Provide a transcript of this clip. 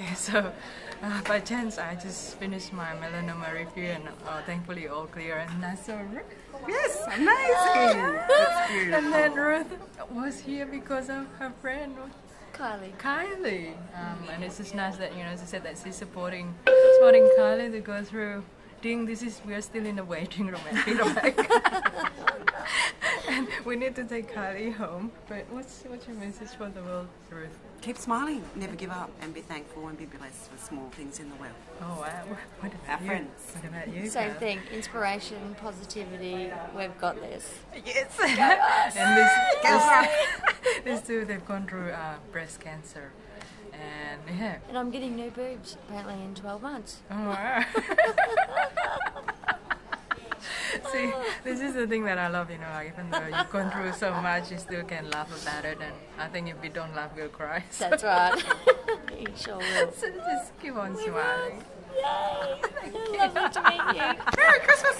Okay, so uh, by chance I just finished my melanoma review and uh, thankfully all clear and I saw Ruth. Yes, amazing. That's. And then Ruth was here because of her friend Kylie. Kylie. Um, and it's just nice that, you know, as I said, that she's supporting, supporting Kylie to go through. Ding, this is, we are still in the waiting room at feedback. and we need to take Kylie home. But what's, what's your message for the world, Ruth? Keep smiling, never give up, and be thankful and be blessed with small things in the world. Oh, wow. What about Our you? friends. What about you? Same Carl? thing. Inspiration, positivity. We've got this. Yes. and this, this, these two, they've gone through uh, breast cancer. And yeah. And I'm getting new boobs apparently in 12 months. Oh, wow. See, this is the thing that I love, you know, like even though you've gone through so much, you still can laugh about it. And I think if we don't laugh, we'll cry. So, That's right. you sure will. so just keep on smiling. Yay! Lovely to meet you. Merry Christmas!